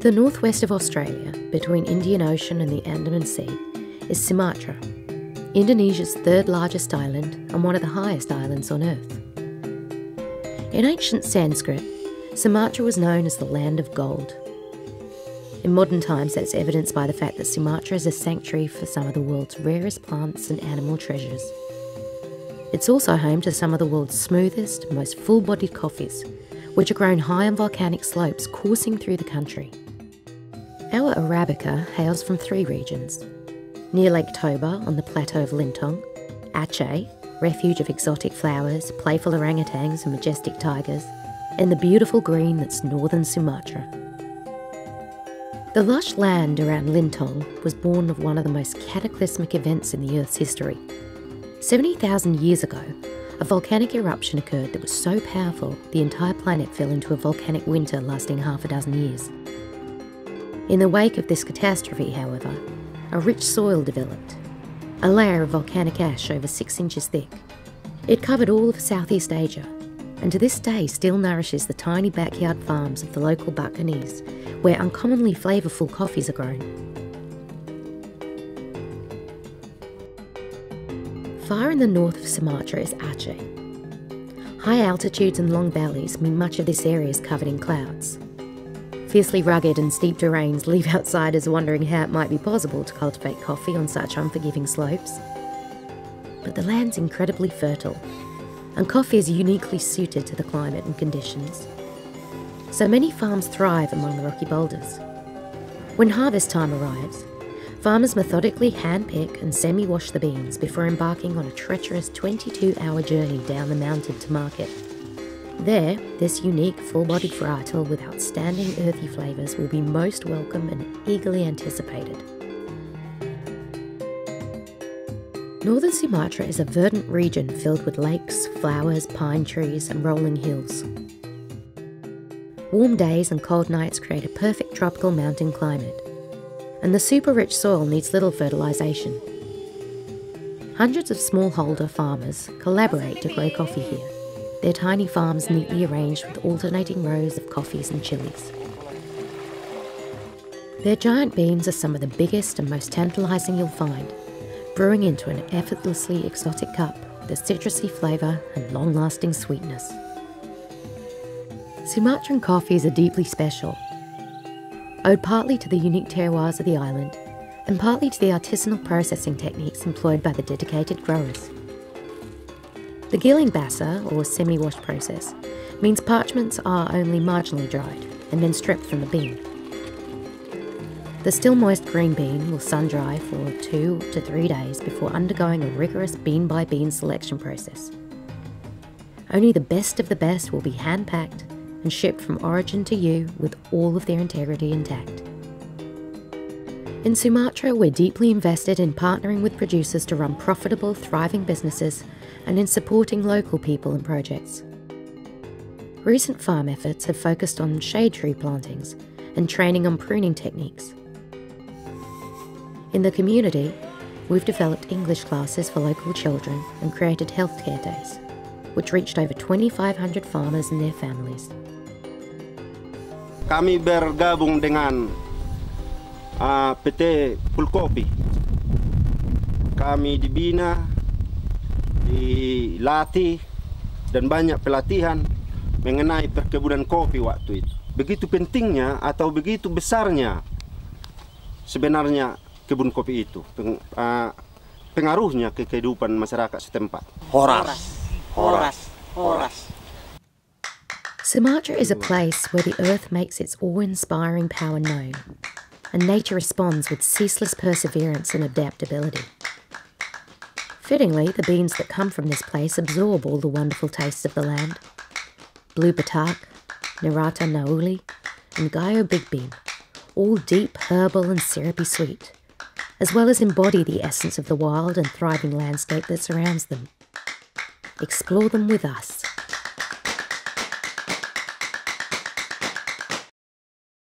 The northwest of Australia, between Indian Ocean and the Andaman Sea, is Sumatra, Indonesia's third largest island and one of the highest islands on Earth. In ancient Sanskrit, Sumatra was known as the land of gold. In modern times, that's evidenced by the fact that Sumatra is a sanctuary for some of the world's rarest plants and animal treasures. It's also home to some of the world's smoothest, most full bodied coffees, which are grown high on volcanic slopes coursing through the country. Our Arabica hails from three regions near Lake Toba on the plateau of Lintong, Aceh, refuge of exotic flowers, playful orangutans, and majestic tigers, and the beautiful green that's northern Sumatra. The lush land around Lintong was born of one of the most cataclysmic events in the Earth's history. 70,000 years ago, a volcanic eruption occurred that was so powerful the entire planet fell into a volcanic winter lasting half a dozen years. In the wake of this catastrophe, however, a rich soil developed, a layer of volcanic ash over six inches thick. It covered all of Southeast Asia, and to this day still nourishes the tiny backyard farms of the local Bakanese, where uncommonly flavourful coffees are grown. Far in the north of Sumatra is Aceh. High altitudes and long valleys mean much of this area is covered in clouds. Fiercely rugged and steep terrains leave outsiders wondering how it might be possible to cultivate coffee on such unforgiving slopes. But the land's incredibly fertile, and coffee is uniquely suited to the climate and conditions. So many farms thrive among the rocky boulders. When harvest time arrives, farmers methodically handpick and semi wash the beans before embarking on a treacherous 22 hour journey down the mountain to market. There, this unique full bodied varietal with outstanding earthy flavours will be most welcome and eagerly anticipated. Northern Sumatra is a verdant region filled with lakes, flowers, pine trees, and rolling hills. Warm days and cold nights create a perfect tropical mountain climate, and the super rich soil needs little fertilisation. Hundreds of smallholder farmers collaborate to grow coffee here their tiny farms neatly arranged with alternating rows of coffees and chilies. Their giant beans are some of the biggest and most tantalising you'll find, brewing into an effortlessly exotic cup with a citrusy flavour and long lasting sweetness. Sumatran coffees are deeply special, owed partly to the unique terroirs of the island and partly to the artisanal processing techniques employed by the dedicated growers. The giling basah, or semi-wash process, means parchments are only marginally dried and then stripped from the bean. The still moist green bean will sun dry for two to three days before undergoing a rigorous bean by bean selection process. Only the best of the best will be hand packed and shipped from origin to you with all of their integrity intact. In Sumatra, we're deeply invested in partnering with producers to run profitable, thriving businesses and in supporting local people and projects. Recent farm efforts have focused on shade tree plantings and training on pruning techniques. In the community, we've developed English classes for local children and created healthcare days, which reached over 2,500 farmers and their families. Kami bergabung dengan uh, PT Pulkopi. Kami dibina dilatih dan banyak pelatihan mengenai perkebunan kopi waktu itu. Begitu pentingnya atau begitu besarnya sebenarnya kebun kopi itu uh, pengaruhnya ke kehidupan masyarakat setempat. Horas, horas, horas. Sumatra is a place where the earth makes its awe-inspiring power known, and nature responds with ceaseless perseverance and adaptability. Fittingly, the beans that come from this place absorb all the wonderful tastes of the land. Blue Batak, Narata Nauli, and Gayo Big Bean, all deep, herbal, and syrupy sweet, as well as embody the essence of the wild and thriving landscape that surrounds them. Explore them with us